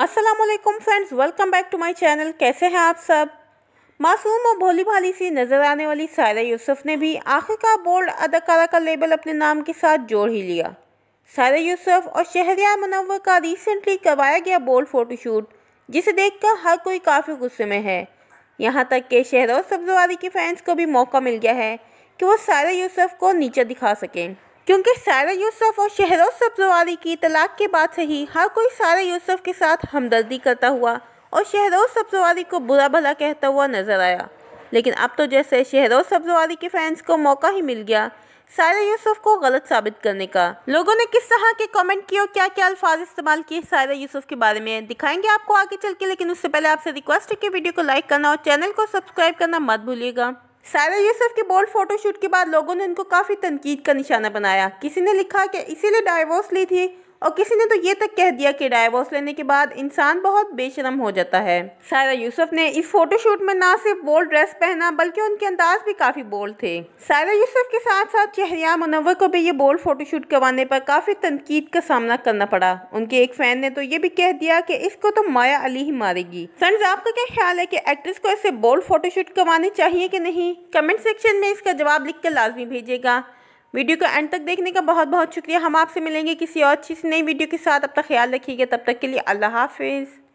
वालेकुम friends welcome back to my channel कैसे हैं आप सब? मासूम और भोली भाली सी नज़र आने वाली सायरा यूसुफ ने भी आखिरकार बोल्ड अदाकारा का लेबल अपने नाम के साथ जोड़ ही लिया। सायरा यूसुफ और शहरिया मनवर का रिसेंटली करवाया गया बोल्ड फोटोशूट जिसे देखकर हर कोई काफ़ी गुस्से में है। यहाँ तक कि शहरों सब्जवारी के फैंस को भी मौका मिल गया है कि वो सायरा यूसुफ को नीचे दिखा सकें। क्योंकि सारा यूसुफ और शहरों सब्जवारी की तलाक के बाद से ही हर कोई सारा यूसुफ के साथ हमदर्दी करता हुआ और शहरों सब्जवारी को बुरा भला कहता हुआ नज़र आया। लेकिन अब तो जैसे शहरों सब्जवारी के फैंस को मौका ही मिल गया, सारा यूसुफ को गलत साबित करने का। लोगों ने किस तरह के कमेंट किए और क्या क्या अल्फाज इस्तेमाल किए सारा यूसुफ के बारे में दिखाएँगे आपको आगे चल के, लेकिन उससे पहले आपसे रिक्वेस्ट है कि वीडियो को लाइक करना और चैनल को सब्सक्राइब करना मत भूलिएगा। सारा यूसुफ के बोल्ड फोटोशूट के बाद लोगों ने उनको काफ़ी तनकीद का निशाना बनाया। किसी ने लिखा कि इसीलिए डाइवोर्स ली थी। और किसी ने तो ये तक कह दिया कि डाइवोर्स लेने के बाद इंसान बहुत बेशरम हो जाता है। सारा यूसुफ ने इस फोटोशूट में ना सिर्फ़ बोल्ड ड्रेस पहना, बल्कि उनके अंदाज भी काफ़ी बोल्ड थे। सारा यूसुफ के साथ साथ शहरिया मुनवर को भी ये बोल्ड फोटोशूट करवाने पर काफ़ी तनकीद का सामना करना पड़ा। उनके एक फ़ैन ने तो ये भी कह दिया कि इसको तो माया अली ही मारेगी। फ्रेंड्स आपका क्या ख्याल है कि एक्ट्रेस को ऐसे बोल्ड फोटोशूट करवाने चाहिए कि नहीं? कमेंट सेक्शन में इसका जवाब लिख कर लाजमी भेजिएगा। वीडियो को एंड तक देखने का बहुत बहुत शुक्रिया। हम आपसे मिलेंगे किसी और चीज़, नई वीडियो के साथ। अब तक ख्याल रखिएगा। तब तक के लिए अल्लाह हाफिज़।